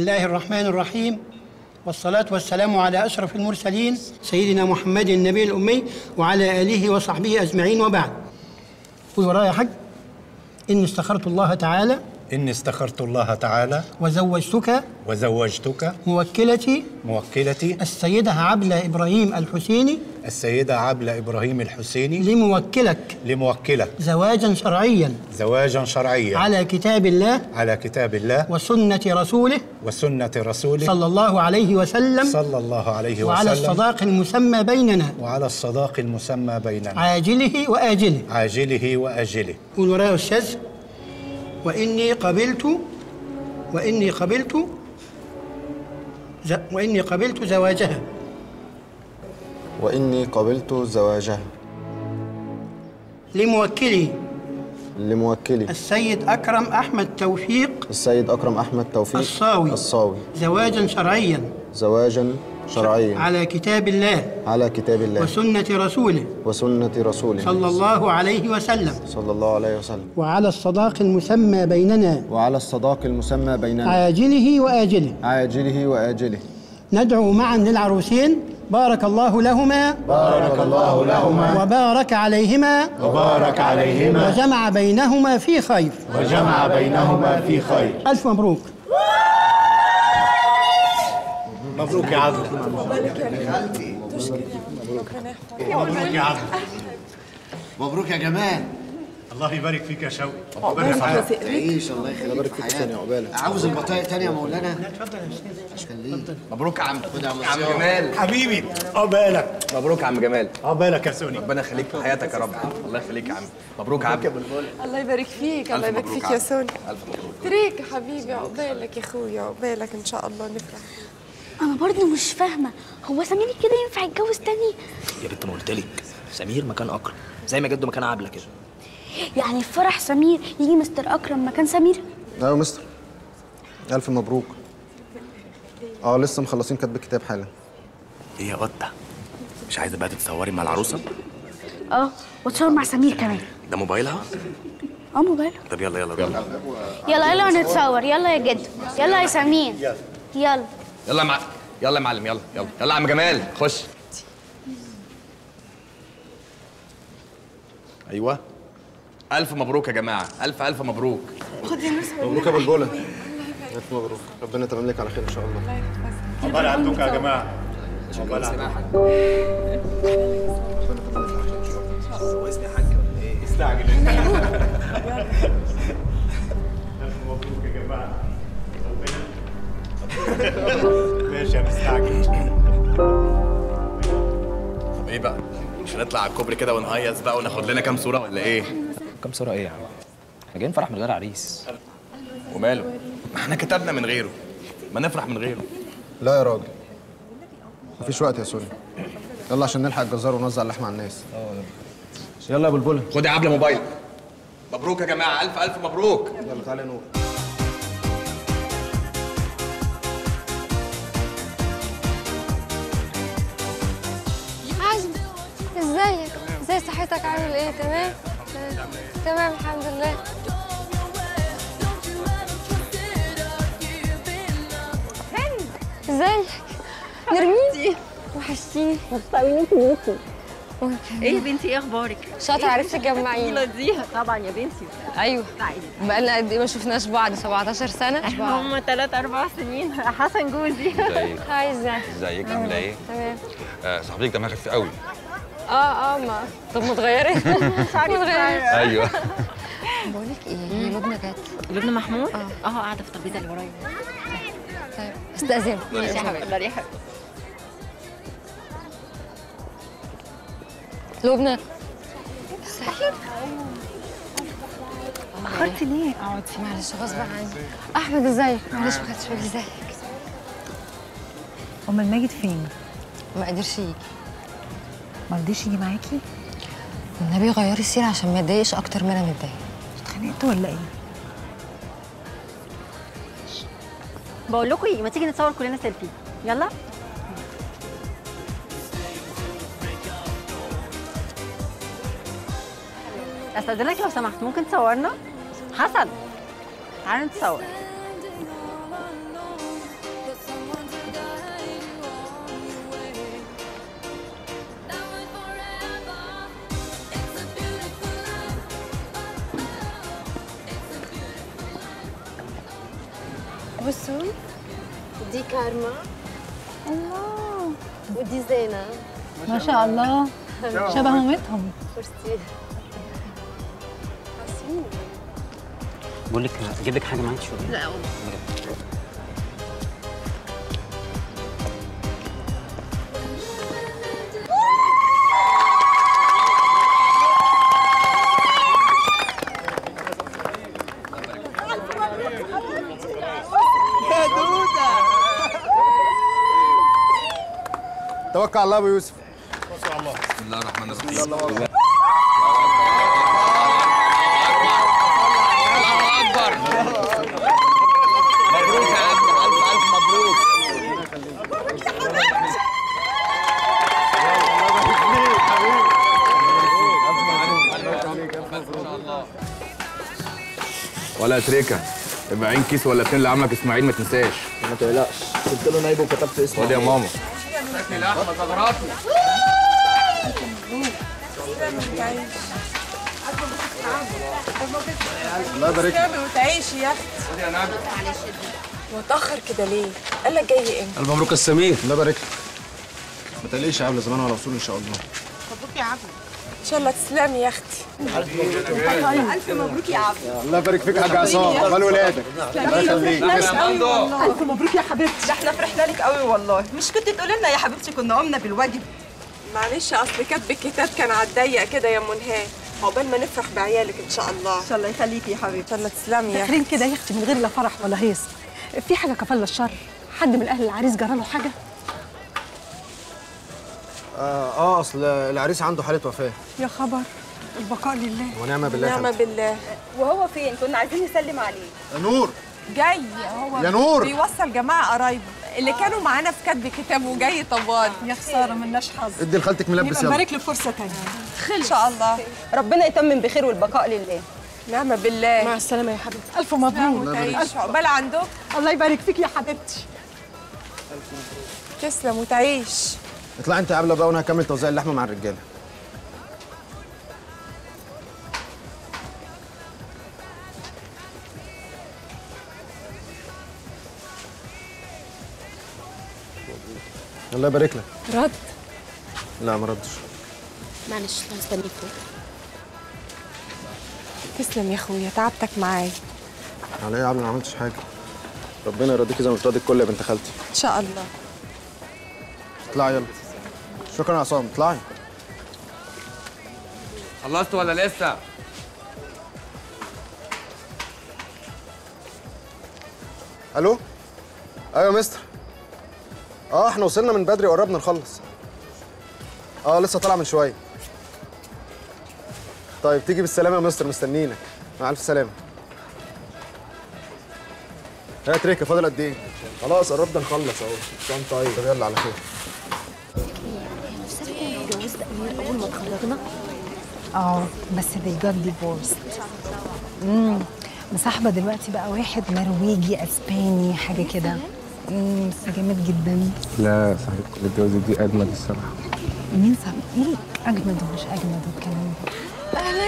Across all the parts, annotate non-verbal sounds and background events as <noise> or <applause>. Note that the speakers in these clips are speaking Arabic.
الله الرحمن الرحيم. والصلاة والسلام على أشرف المرسلين سيدنا محمد النبي الأمي وعلى آله وصحبه أجمعين وبعد. قول ورايا يا حاج. إني استخرت الله تعالى إني استخرت الله تعالى وزوجتك وزوجتك موكلتي موكلتي السيدة عبلة إبراهيم الحسيني السيدة عبلة إبراهيم الحسيني لموكلك. لموكلك. زواجا شرعيا. زواجا شرعيا. على كتاب الله على كتاب الله. وسنة رسوله وسنة رسوله. صلى الله عليه وسلم. صلى الله عليه وعلى وسلم. الصداق المسمى بيننا. وعلى الصداق المسمى بيننا. عاجله وآجله. عاجله وآجله. قول يا أستاذ. وإني قبلت وإني قبلت. وإني قبلت زواجها. وإني قبلت زواجها. لموكلي. لموكلي. السيد أكرم أحمد توفيق. السيد أكرم أحمد توفيق. الصاوي. الصاوي. زواجا شرعيا. زواجا شرعيا على كتاب الله. على كتاب الله. وسنة رسوله. وسنة رسوله. صلى الله عليه وسلم. صلى الله عليه وسلم. وعلى الصداق المسمى بيننا. وعلى الصداق المسمى بيننا. عاجله وآجله. عاجله وآجله. ندعو معا للعروسين. بارك الله لهما. بارك الله لهما. وبارك عليهما. وبارك عليهما. وجمع بينهما في خير. وجمع بينهما في خير. ألف مبروك. مبروك يا عبد. مبروك يا عبد مبروك يا جمال. الله يبارك فيك يا شوقي. تعيش الله يخليك في حياتك عاوز البطايق تانية يا مولانا؟ اتفضل يا أستاذ. مبروك يا عم خد يا عم. جمال. حبيبي عقبالك. مبروك يا عم جمال. عقبالك يا سوني. ربنا يخليك في حياتك يا رب. الله يخليك يا عم. مبروك يا عم. الله يبارك فيك الله يبارك مبروك فيك. يا سوني. ألف مبروك. تريك يا حبيبي عقبالك يا أخويا عقبالك إن شاء الله نفرح. أنا برضه مش فاهمة. هو سمير كده ينفع يتجوز تاني؟ يا بنت ما قلت لك سمير مكان أكرم زي ما جده مكان عبلة كده. يعني في فرح سمير يجي مستر أكرم مكان سمير؟ أيوة مستر. ألف مبروك. آه لسه مخلصين كتب الكتاب حالا. إيه يا قطة؟ مش عايزة بقى تتصوري مع العروسة؟ آه واتصور مع سمير كمان. ده موبايلها آه موبايله طب يلا يلا يلا. يلا يلا نتصور. يلا يا جدو يلا يا سمير. يلا. يلا يا معلم. يلا يا معلم يلا يلا. يلا يا عم جمال خش. أيوه. ألف مبروك يا جماعة. ألف ألف مبروك. مبروك يا بلبلة ألف مبروك. ربنا يتمم لك على خير إن شاء الله. عقبال عندكم يا جماعة. عقبال عندكم استعجل. <laughs> ألف مبروك يا جماعة. ماشي يا مستعجل. طب إيه بقى؟ مش هنطلع على الكوبري كده ونهيص بقى وناخد لنا كام صورة ولا إيه؟ كام صورة إيه يا عم؟ إحنا جايين فرح من غير عريس. وماله؟ ما إحنا كتبنا من غيره. ما نفرح من غيره. لا يا راجل. مفيش وقت يا سوري. يلا عشان نلحق الجزار ونوزع اللحمة على الناس. يلا. يا بلبلة خد يا عبلة موبايل. مبروك يا جماعة. ألف ألف مبروك. يلا تعالى نور. إزاي صحتك عامل إيه؟ تمام؟ تمام الحمد لله. هند ازيك؟ نرمين؟ وحشتيني. إيه يا بنتي إيه أخبارك؟ شاطر عرفت تجمعيني. <laughs> دي طبعا يا بنتي. أيوه. بقالنا قد إيه ما شفناش بعض؟ 17 سنة. <laughs> هم ثلاث أربع سنين. حسن جوزي. هاي ازيك <laughs> ازيك؟ عاملة إيه؟ تمام. آه صاحبتك دمها خفيف قوي. آه آه ما. طب ما تغيري <laughs> متغيري أيوه. بقول لك إيه هي لبنى جت. لبنى محمود؟ آه. قاعدة في الترابيزة اللي ورايا. طيب استاذن ماشي يا حبيبتي. لبنى. أخرتي ليه؟ أقعدي. معلش غصب عني. أحمد إزيك؟ معلش ما خدتش بالي إزيك؟ أمال ماجد فين؟ ما قدرش يجي. ما رضيش يجي معاكي؟ والنبي غيري السيرة عشان ما يتضايقش أكتر ما أنا متضايقة. اتخانقتوا ولا إيه؟ بقول لكم إيه ما تيجي نتصور كلنا سيلفي. يلا. استاذنك لو سمحت ممكن تصورنا؟ حسن تعالى نتصور. كارما. الله. ودي زينة ما شاء الله. شبه مامتهم. ميرسي بقول لك أجيب لك حاجة معاك شوية. لا والله الله أبو يوسف. بسم الله الرحمن الرحيم الله اكبر مبروك يا الف الف مبروك ولا تريكه يبقى عين كيس ولا اتنين لعمك إسماعيل ما تنساش. ما تقلقش. قلت له نايب وكتبت اسمه. خد يا ماما. لحمه زغراتي الله يبارك لك وتعيشي يا أختي يا نبي متأخر كده ليه؟ قال لك جاي إمتى؟ الف مبروك السمير الله يبارك لك ما تقلقش يا عبله زمان على وصول إن شاء الله. مبروك يا عبد. إن شاء الله تسلمي يا أختي. ألف مبروك يا عبد. الله يبارك فيك يا حاج عصام مال ولادك. الله يخليك ألف مبروك يا حبيبتي. ده إحنا فرحنا لك قوي والله. مش كنت تقولي لنا يا حبيبتي كنا قمنا بالواجب؟ معلش أصل كاتب الكتاب كان على الضيق كده يا منهاه عقبال ما نفرح بعيالك إن شاء الله. إن شاء الله يخليكي يا حبيبتي. ان شاء الله تسلمي يا داخلين كده يا أختي من غير لا فرح ولا هيص. في حاجة كفل الشر؟ حد من أهل العريس جرى له حاجة؟ آه آه أصل العريس عنده حالة وفاة. يا خبر. البقاء لله. ونعم بالله نعم خالتي. بالله. وهو فين؟ كنا عايزين نسلم عليه. يا نور. جاي. هو يا نور. بيوصل جماعة قرايبه اللي كانوا معانا في كتب كتاب وجاي طوال. يا خسارة ملناش حظ. ادي لخالتك ملبس يلا. نبارك له فرصة ثانية إن شاء الله. ربنا يتمم بخير والبقاء لله. نعم بالله. مع السلامة يا حبيبتي. ألف مبروك. تعيش عقبال عندك الله يبارك فيك يا حبيبتي. تسلم وتعيش. اطلع انت يا عبلة بقى وأنا هكمل توزيع اللحمة مع الرجالة. الله يبارك لك. رد؟ لا ما ردش. معلش هستنيكوا تسلم يا أخويا تعبتك معايا. على إيه يا عبله ما عملتش حاجة. ربنا يرضيكي زي ما مش راضي الكل يا بنت خالتي. إن شاء الله. اطلعي يلا. شكرا يا عصام اطلعي. خلصت ولا لسه؟ ألو؟ أيوه يا مستر. آه إحنا وصلنا من بدري وقربنا نخلص. آه لسه طالع من شوية. طيب تيجي بالسلامة يا مستر مستنيينك مع ألف سلامة. يا تريكه فاضل قد إيه؟ خلاص قربنا نخلص أهو. كام طيب؟ طب يلا على خير. اول ما آه بس they got divorced. امم مصاحبة دلوقتي بقى واحد نرويجي اسباني حاجة كده. امم بس جامد جدا. لا صاحب كل الجواز دي أجمد الصراحة. مين صاحب إيه أجمد ومش أجمد والكلام ده.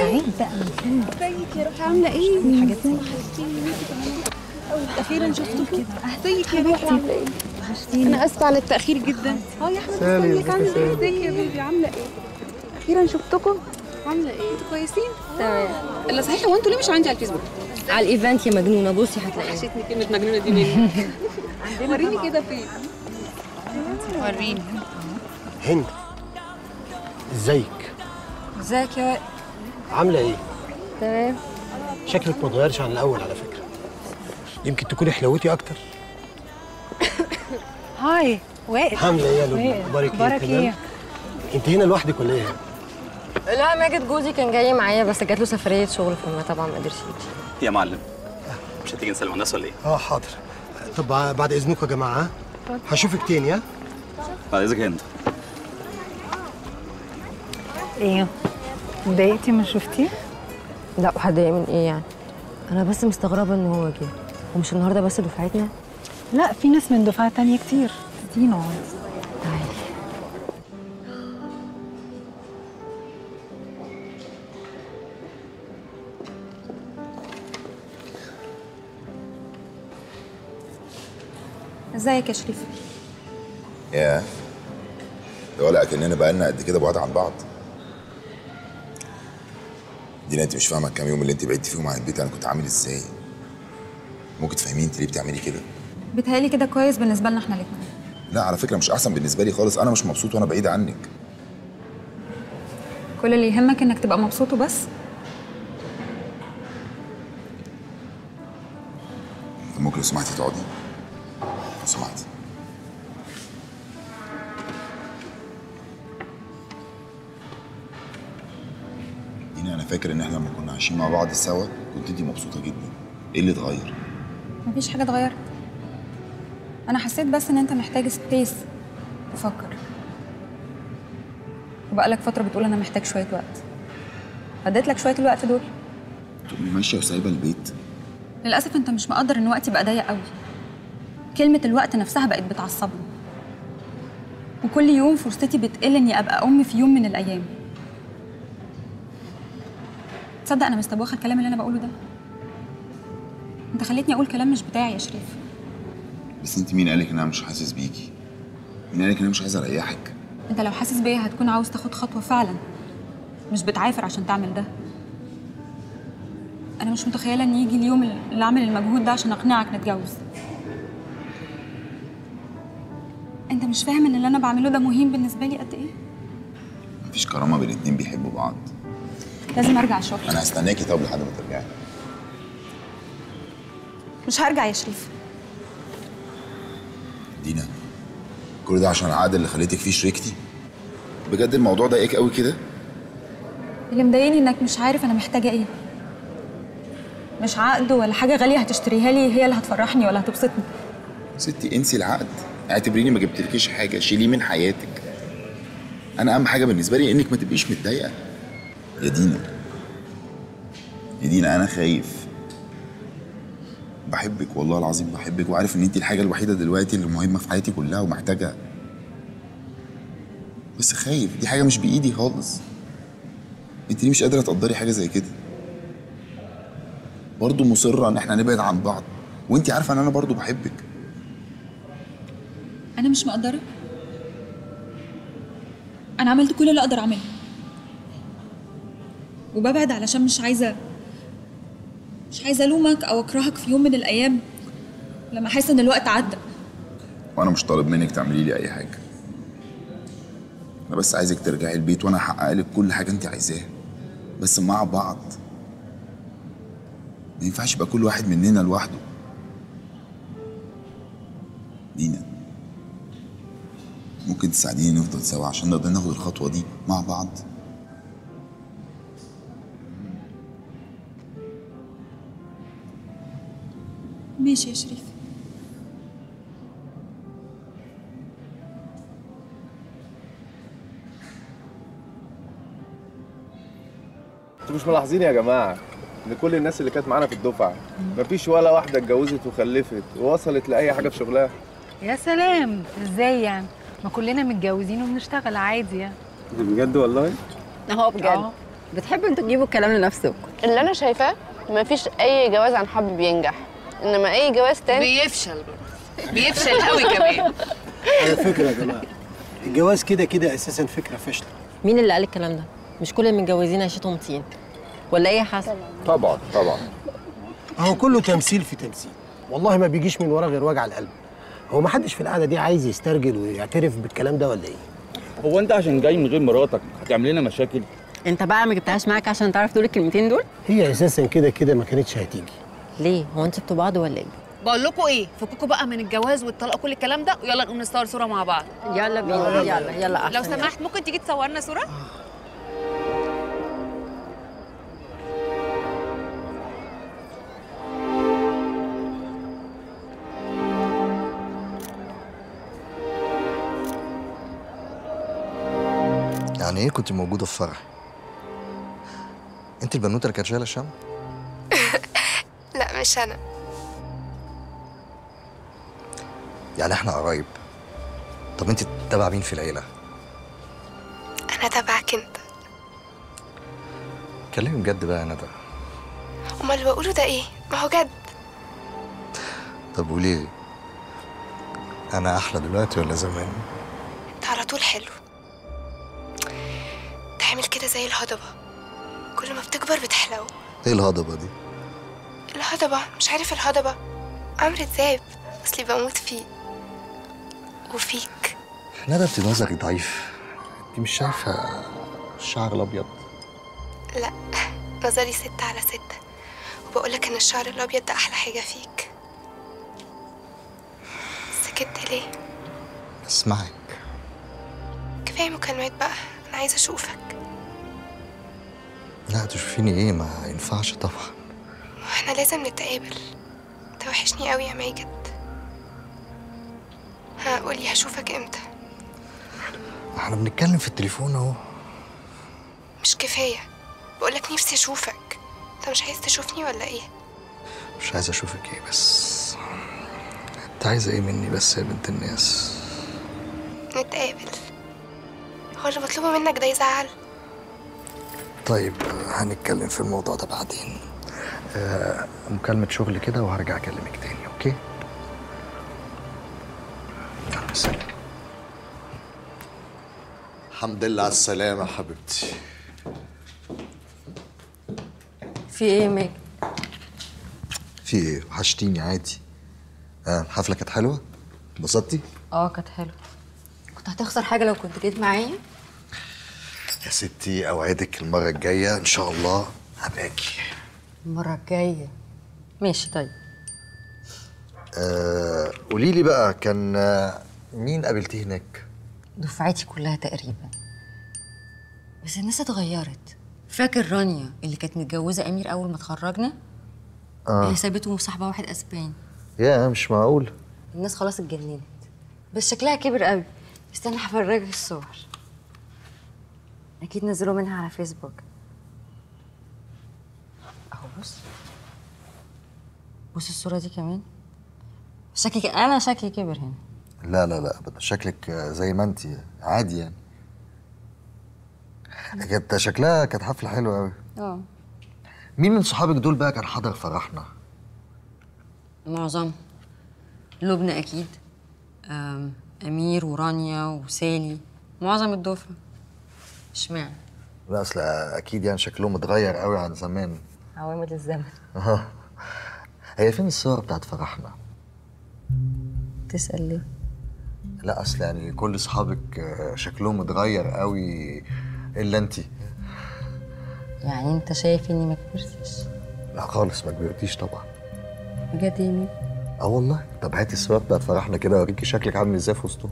عيب بقى من ازيك يا روحي؟ عاملة إيه؟ حاجات زي أخيرا شفتك كده. ازيك يا روحي. أنا آسفة على التأخير جدا. آه يا أحمد ازيك عاملة إيه؟ ازيك يا بيبي عاملة إيه؟ أخيرا شفتكم. عاملة إيه؟ أنتوا كويسين؟ تمام. الا صحيح. هو أنتوا ليه مش عندي على الفيسبوك؟ على الإيفنت يا مجنونة؟ بصي هتلاقيها وحشتني كلمة مجنونة دي مني. <laughs> وريني كده فين. وريني. هند. ازيك؟ ازيك يا وائل؟ عاملة إيه؟ تمام. شكلك ما اتغيرش عن الأول على فكرة. يمكن تكوني حلوتي أكتر. <coughs> هاي وائل. عاملة إيه يا لولو؟ أخبارك إيه؟ أخبارك تمام؟ إيه؟ انت هنا لوحدك ولا إيه؟ لا ماجد جوزي كان جاي معايا بس جات له سفرية شغل فما طبعا ما قدرش يجي. يا معلم مش هتيجي نسلم على الناس ولا إيه؟ آه حاضر. طب بعد اذنكم يا جماعة؟ هشوفك تاني ها؟ بعد إذنك هند. إيه اتضايقتي ما شفتيه؟ لا وهتضايق من إيه يعني؟ أنا بس مستغربة إن هو جه ومش النهارده بس دفعتنا؟ لا في ناس من دفعات تانية كتير. تيجي نقعد ازيك يا شريف؟ يا ده ولا أكننا بقالنا قد كده بعاد عن بعض. دينا انت مش فاهمه الكام يوم اللي أنت بعدتي فيهم عن البيت أنا كنت عامل إزاي؟ ممكن تفهميني أنت ليه بتعملي كده؟ بيتهيألي كده كويس بالنسبة لنا إحنا الاتنين. لا على فكرة مش أحسن بالنسبة لي خالص. أنا مش مبسوط وأنا بعيد عنك. كل اللي يهمك إنك تبقى مبسوط وبس. ممكن لو سمحتي تقعدي؟ سمحتي دينا أنا فاكر إن إحنا لما كنا عايشين مع بعض سوا كنت انت مبسوطة جدا. إيه اللي اتغير؟ مفيش حاجة اتغيرت. أنا حسيت بس إن أنت محتاج سبيس تفكر وبقالك فترة بتقول أنا محتاج شوية وقت. اديت لك شوية الوقت دول. تقومي ماشية وسايبة البيت. للأسف أنت مش مقدر إن وقتي بقى ضيق قوي كلمة الوقت نفسها بقت بتعصبني. وكل يوم فرصتي بتقل إني أبقى أم في يوم من الأيام. تصدق أنا مستبوخه الكلام اللي أنا بقوله ده؟ أنت خليتني أقول كلام مش بتاعي يا شريف. بس أنت مين قالك ان أنا مش حاسس بيكي؟ مين قالك ان أنا مش عايز أريحك؟ أنت لو حاسس بيا هتكون عاوز تاخد خطوة فعلا مش بتعافر عشان تعمل ده. أنا مش متخيلة إن يجي اليوم اللي أعمل المجهود ده عشان أقنعك نتجوز. أنت مش فاهم إن اللي أنا بعمله ده مهم بالنسبة لي قد إيه؟ مفيش كرامة بين اتنين بيحبوا بعض. لازم أرجع الشغل أنا هستناكي طب لحد ما ترجعي. مش هرجع يا شريف. دينا كل ده عشان العقد اللي خليتك فيه شريكتي؟ بجد الموضوع ضايقك قوي كده؟ اللي مضايقني إنك مش عارف أنا محتاجة إيه. مش عقد ولا حاجة غالية هتشتريها لي هي اللي هتفرحني ولا هتبسطني. ستي انسي العقد. اعتبريني ما جبتلكيش حاجة شيليه من حياتك. أنا أهم حاجة بالنسبة لي إنك ما تبقيش متضايقة. يا دينا. يا دينا أنا خايف. بحبك والله العظيم بحبك وعارف إن انت الحاجة الوحيدة دلوقتي اللي مهمة في حياتي كلها ومحتاجها بس خايف دي حاجة مش بإيدي خالص. انت ليه مش قادرة تقدري حاجة زي كده؟ برضه مصرة إن إحنا نبعد عن بعض. وانت عارفة إن أنا برضه بحبك. أنا مش مقدرة. أنا عملت كل اللي أقدر أعمله. وببعد علشان مش عايزة مش عايزة ألومك أو أكرهك في يوم من الأيام لما احس إن الوقت عدى. وأنا مش طالب منك تعملي لي أي حاجة. أنا بس عايزك ترجعي البيت وأنا هحقق لك كل حاجة أنت عايزاها. بس مع بعض. ما ينفعش يبقى كل واحد مننا لوحده. ممكن تساعديني نفضل سوا عشان نقدر ناخد الخطوة دي مع بعض. ماشي يا شريف. أنتوا مش ملاحظين يا جماعة إن كل الناس اللي كانت معانا في الدفعة مفيش ولا واحدة اتجوزت وخلفت ووصلت لأي حاجة في شغلها؟ يا سلام! إزاي يعني؟ ما كلنا متجوزين وبنشتغل عادي يعني. بجد والله؟ اهو بجد. بتحبوا أنتوا تجيبوا الكلام لنفسكم. اللي أنا شايفاه مفيش اي جواز عن حب بينجح. انما اي جواز تاني بيفشل بيفشل قوي كمان. <laughs> على فكرة يا جماعة الجواز كده كده أساسا فكرة فاشلة. مين اللي قال الكلام ده؟ مش كل المتجوزين عيشتهم طين. ولا إيه يا حسن؟ طبعا طبعا. أهو كله تمثيل في تمثيل. والله ما بيجيش من ورا غير وجع القلب. هو ما حدش في القعدة دي عايز يسترجل ويعترف بالكلام ده ولا إيه؟ هو أنت عشان جاي من غير مراتك هتعمل لنا مشاكل؟ أنت بقى ما جبتهاش معاك عشان تعرف تقول الكلمتين دول؟ هي أساسا كده كده ما كانتش هتيجي. ليه؟ هو أنتوا بتوع بعض ولا إيه؟ بقول لكم إيه؟ فككوا بقى من الجواز والطلاق كل الكلام ده ويلا نقوم نصور صورة مع بعض. يلا بينا يلا يلا لو أحسن، يلا. سمحت ممكن تيجي تصورنا صورة؟ إيه كنت موجودة في فرح؟ أنت البنوتة اللي كانت شايلة الشمع؟ <laughs> لا مش أنا. يعني إحنا قرايب. طب أنت تبع مين في العيلة؟ أنا تبعك أنت. كلمي بجد بقى يا ندى. أمال اللي بقوله ده إيه؟ ما هو جد. طب قولي لي أنا أحلى دلوقتي ولا زمان؟ أنت على طول حلو. تعمل كده زي الهضبة. كل ما بتكبر بتحلو. إيه الهضبة دي؟ الهضبة؟ مش عارف الهضبة. عمرو دياب. أصلي بموت فيه. وفيك. ندى انت نظري ضعيف. انت مش شايفة الشعر الأبيض. لا نظري ستة على ستة وبقولك إن الشعر الأبيض ده أحلى حاجة فيك. سكت ليه؟ اسمعك. كفاية مكالمات بقى. أنا عايزة أشوفك. لا تشوفيني إيه؟ ما ينفعش طبعا. وإحنا لازم نتقابل. انت وحشني قوي يا ماجد. ها قولي هشوفك إمتى. إحنا بنتكلم في التليفون اهو. مش كفاية. بقولك نفسي اشوفك. انت مش عايز تشوفني ولا إيه؟ مش عايز اشوفك إيه بس. انت عايزة إيه مني بس يا بنت الناس؟ نتقابل. هو اللي مطلوبه منك ده يزعل. طيب هنتكلم في الموضوع ده بعدين. آه مكالمة شغل كده وهرجع أكلمك تاني سلام. الحمد لله على السلامة حبيبتي. في إيه يا ماجد؟ في إيه؟ وحشتيني عادي. آه الحفلة كانت حلوة؟ انبسطتي آه كانت حلوة. كنت هتخسر حاجة لو كنت جيت معايا؟ يا ستي أوعدك المرة الجاية إن شاء الله هباكي. المرة الجاية؟ ماشي طيب. آه قولي لي بقى كان آه، مين قابلتيه هناك؟ دفعتي كلها تقريبا. بس الناس اتغيرت. فاكر رانيا اللي كانت متجوزة أمير أول ما اتخرجنا؟ آه. هي سابته ومصاحبه واحد أسباني. يا مش معقول. الناس خلاص اتجننت. بس شكلها كبر قوي. استنى هفرجك الصور. أكيد نزلوا منها على فيسبوك. أهو بص. بص الصورة دي كمان. شكلي ك- أنا شكلي كبر هنا. لا لا لا ابدا. شكلك زي ما أنت عادي يعني. كانت شكلها كانت حفلة حلوة قوي آه. مين من صحابك دول بقى كان حضر فرحنا؟ معظم. لبنى أكيد. أمير ورانيا وسالي. معظم الدفعه اشمعنى؟ لا أصل أكيد يعني شكلهم اتغير قوي عن زمان. عوامل الزمن. آه <laughs> هي فين الصور بتاعت فرحنا؟ تسأل ليه؟ لا أصل يعني كل أصحابك شكلهم اتغير قوي إلا انت. يعني أنت شايف إني ما كبرتش؟ لا خالص ما كبرتيش طبعا. بجد يا آه والله. طب هاتي الصور بتاعت فرحنا كده أوريكي شكلك عامل إزاي في وسطهم.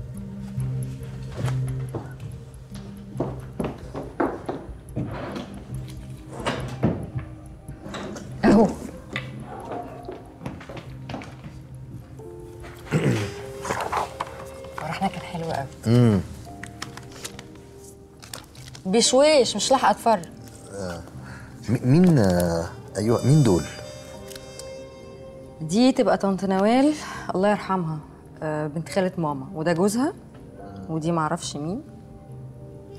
بشويش مش لاحقه أتفرج. مين آه، أيوه مين دول؟ دي تبقى طنط نوال الله يرحمها آه، بنت خالة ماما وده جوزها ودي معرفش مين.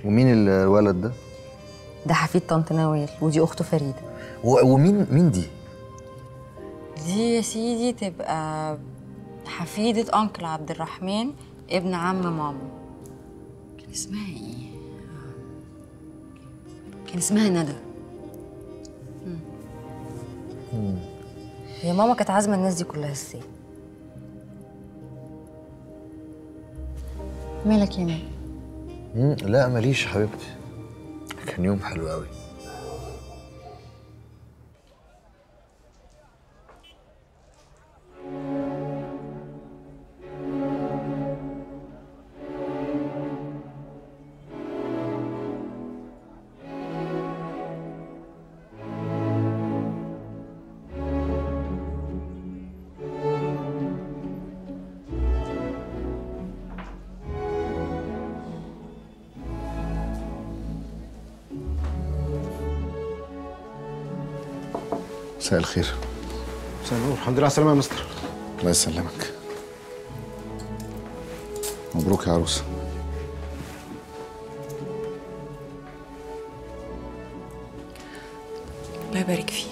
ومين ال- الولد ده؟ ده حفيد طنط نوال ودي أخته فريدة. ومين مين دي؟ دي يا سيدي تبقى حفيدة أنكل عبد الرحمن ابن عم ماما. كان اسمها إيه؟ كان اسمها ندى. هي ماما كانت عازمة الناس دي كلها إزاي؟ مالك يا ماما؟ لا ماليش يا حبيبتي كان يوم حلو قوي مساء الخير. مساء النور. الحمد لله على السلامة يا مستر. الله يسلمك. مبروك يا عروسه الله يبارك فيك.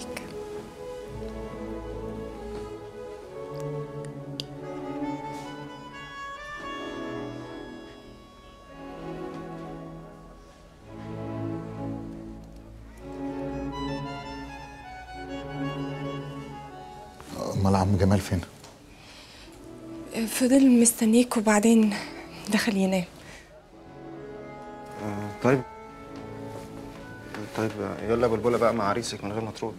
فضل مستنيك وبعدين دخل ينام. آه طيب. طيب يلا بلبلة بقى مع عريسك من غير ما ترد.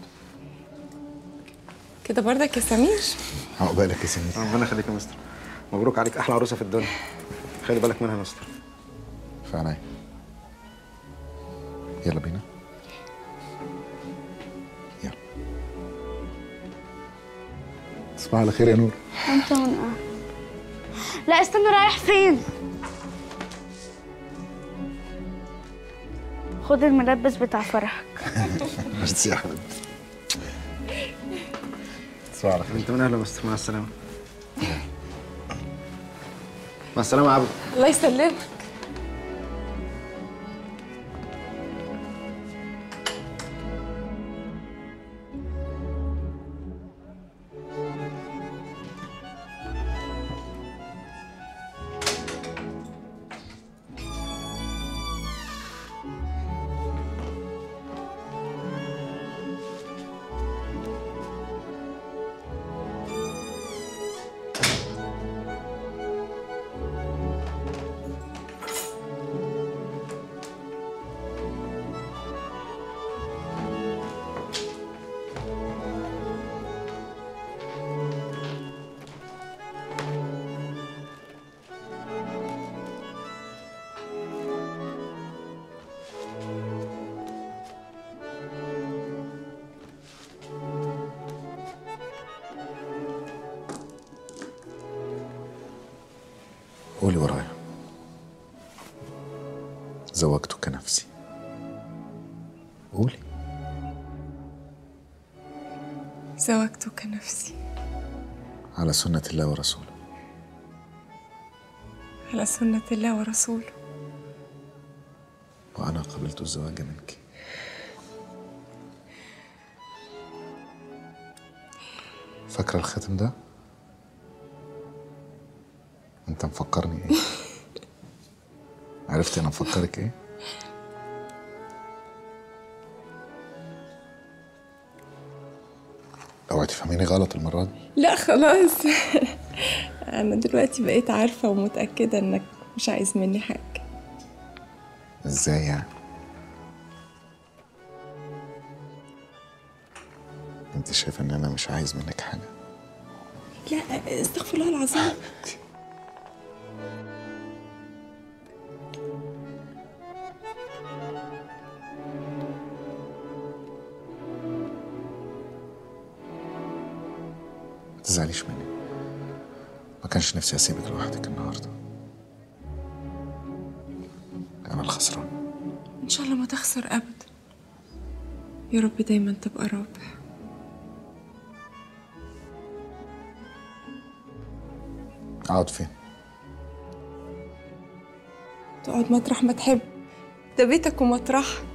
كده برضك يا سمير؟ عقبالك يا سمير. ربنا يخليك يا مستر. مبروك عليك أحلى عروسة في الدنيا. خلي بالك منها يا مستر. في يلا بينا. يلا. تصبح على خير يا نور. انت من لا استنى رايح فين؟ خد الملبس بتاع فرحك. <laughs> ميرسي يا حبيبي. تصبح على خير. انت من أهلا مستر مع السلامة. مع السلامة يا عبد. الله يسلمك. قولي ورايا. زوجتك نفسي. قولي. زوجتك نفسي. على سنة الله ورسوله. على سنة الله ورسوله. وأنا قبلت الزواج منك. فاكرة الخاتم ده؟ أنت مفكرني إيه؟ عرفتي أنا مفكرك إيه؟ اوعي تفهميني غلط المرة دي لا خلاص <laughs> أنا دلوقتي بقيت عارفة ومتأكدة انك مش عايز مني حاجة إزاي يعني؟ انت شايفة ان أنا مش عايز منك حاجة لا استغفر الله العظيم <laughs> تزعليش مني. ما كانش نفسي أسيبك لوحدك النهارده. أنا الخسران إن شاء الله ما تخسر ابدا يا رب دايما تبقى رابح. أقعد فين؟ تقعد مطرح ما تحب. ده بيتك ومطرحك.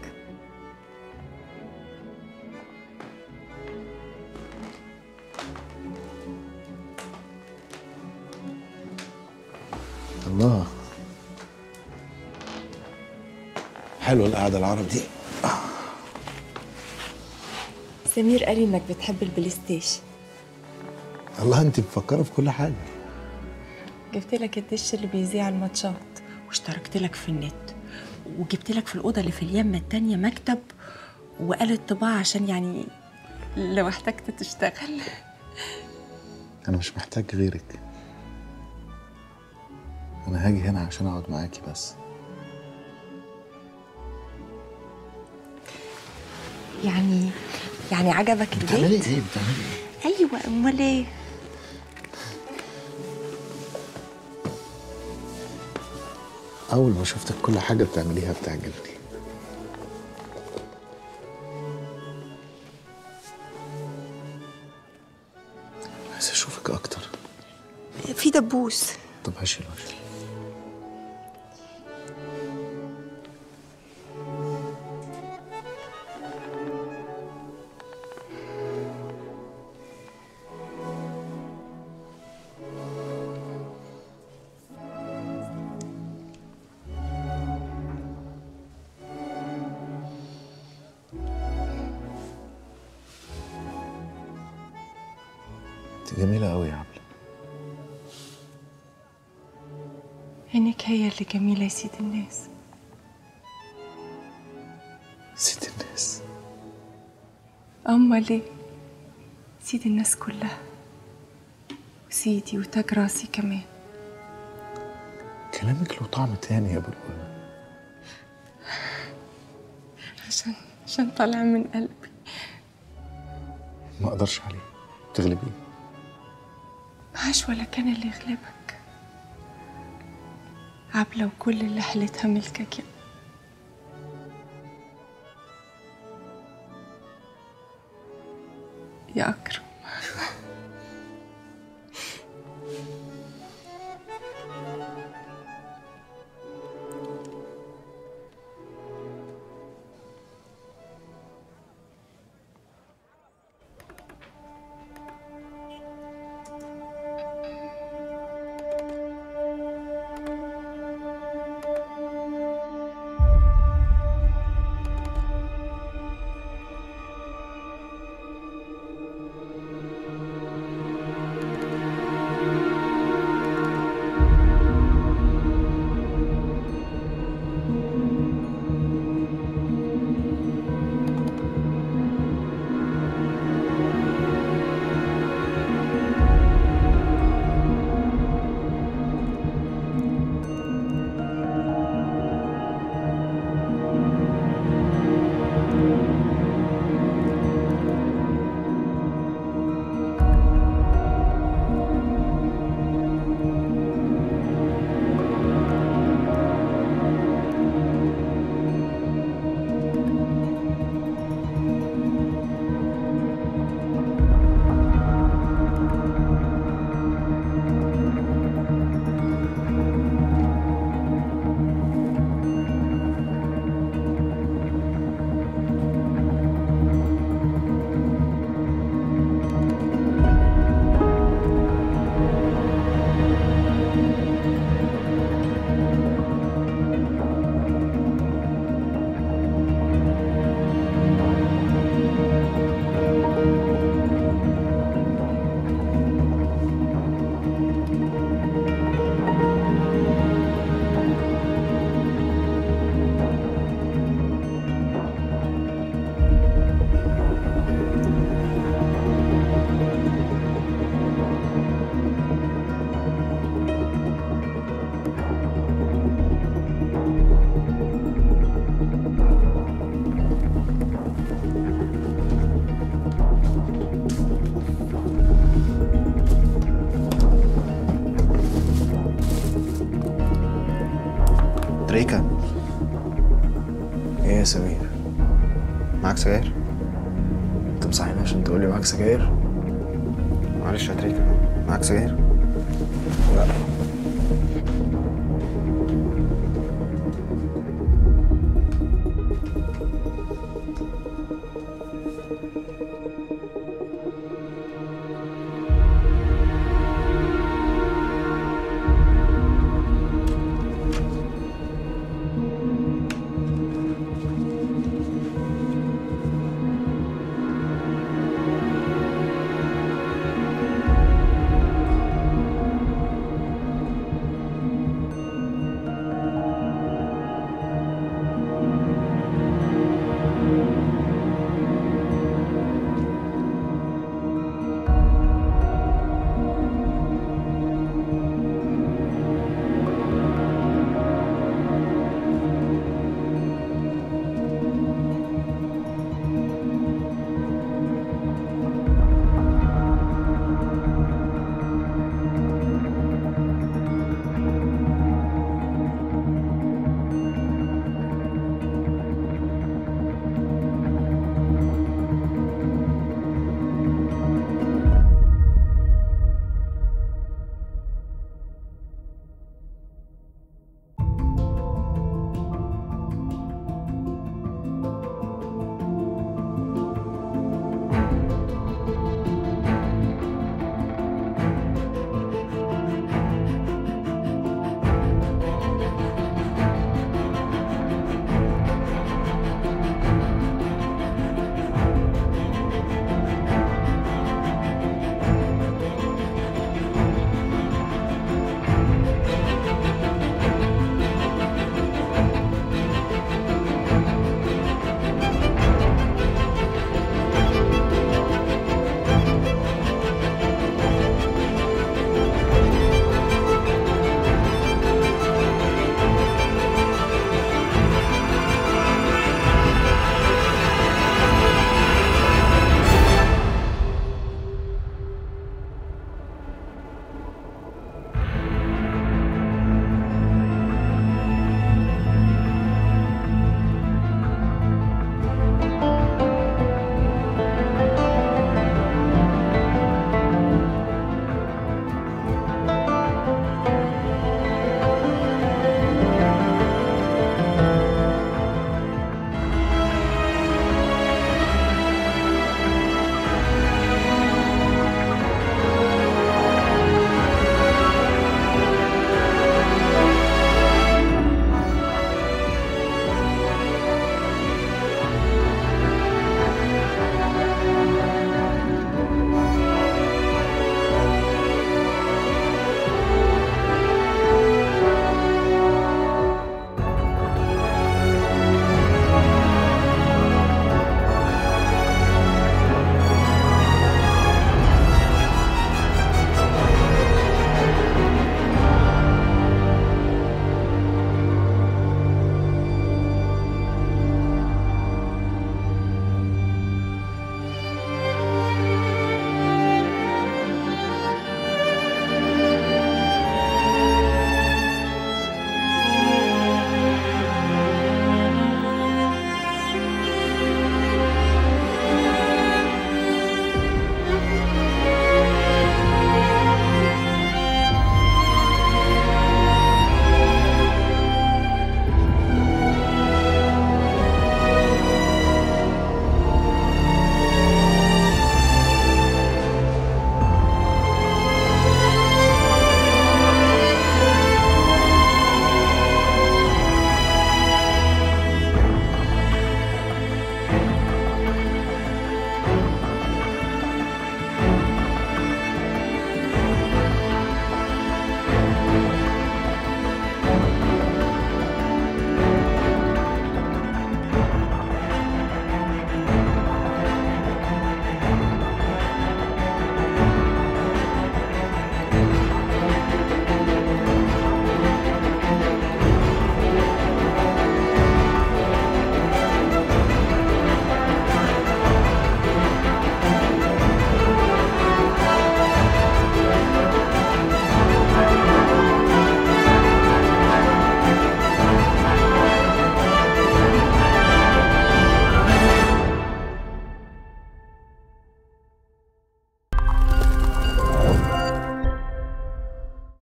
حلوة القعده العرب دي. سمير قال لي إنك بتحب ال PlayStation الله أنت مفكرة في كل حاجة. جبت لك الدش اللي بيذيع الماتشات واشتركت لك في النت وجبت لك في الأوضة اللي في اليمة التانية مكتب وآلة طباعة عشان يعني لو احتجت تشتغل. أنا مش محتاج غيرك. أنا هاجي هنا عشان أقعد معاكي بس. يعني يعني عجبك البيت؟ بتعملي إيه؟ بتعملي إيه؟ أيوة أمال إيه؟ أول ما شفتك كل حاجة بتعمليها بتعجبني. عايز أشوفك أكتر. في دبوس. طب هشيل هشيل سيد الناس. سيد الناس. أما ليه سيد الناس كلها. وسيدي وتاج راسي كمان. كلامك له طعم تاني يا بلبل عشان عشان طالع من قلبي. ما أقدرش عليه. تغلبيه. معاش ولا كان اللي يغلبك. عبلة وكل اللي حلتها ملكك يا